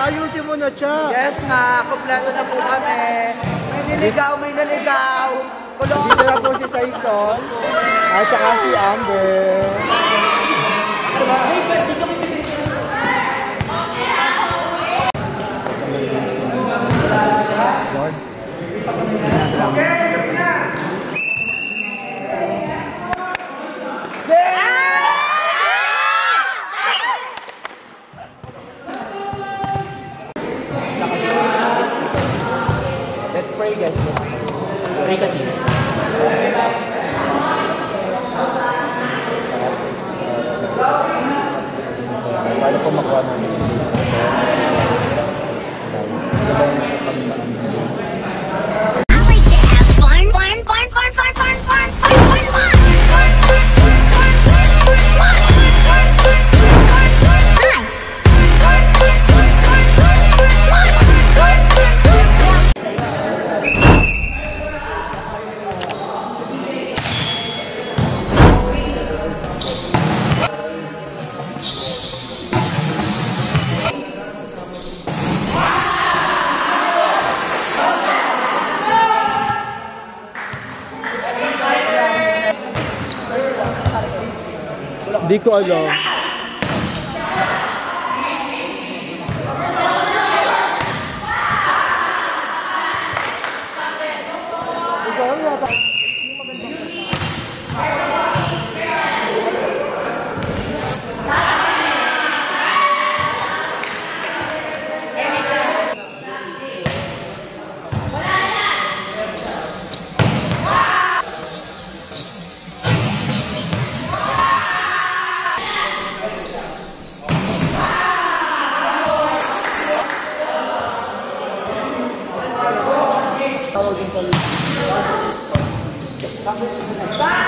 ayusin mo na siya. Yes nga, kompleto na po kami. May niligaw, may naligaw. Kulong. Dito na po si Saison. At saka si Amber. Pray guys. berikut ini. Paano ko makuha ng quoi. Kalau gitu di Pak!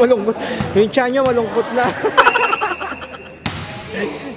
Malungkot. Yung tiyan niya malungkot na.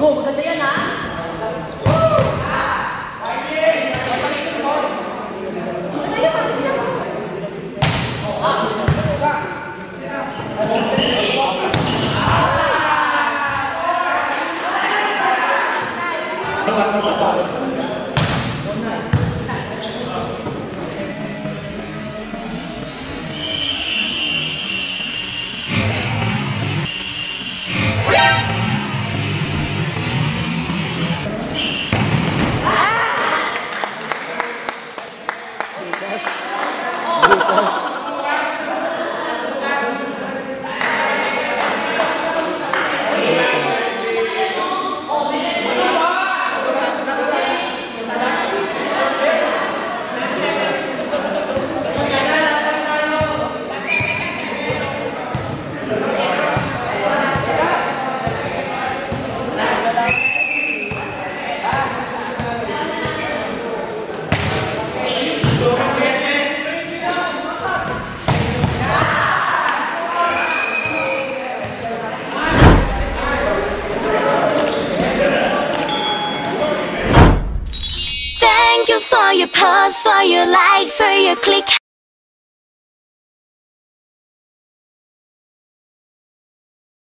Go, maganda yan ha.